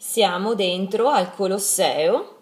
Siamo dentro al Colosseo.